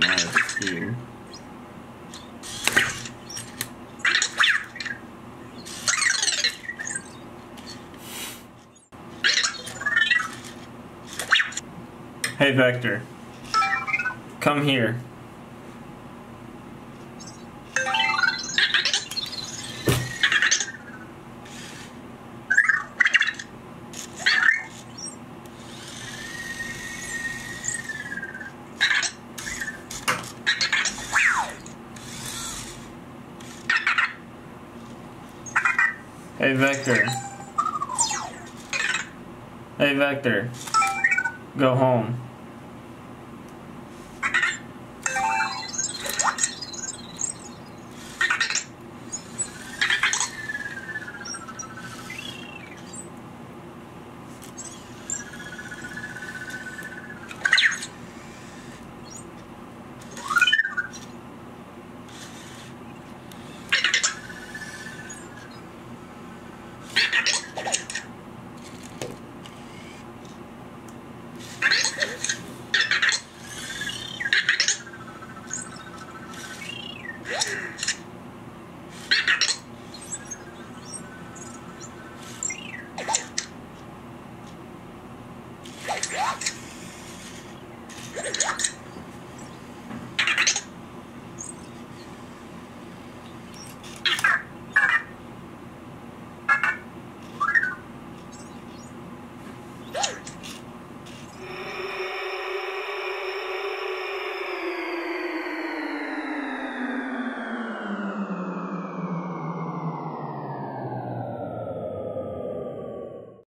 That's you. Hey Vector. Come here. Hey Vector. Hey Vector. Go home. Yeah.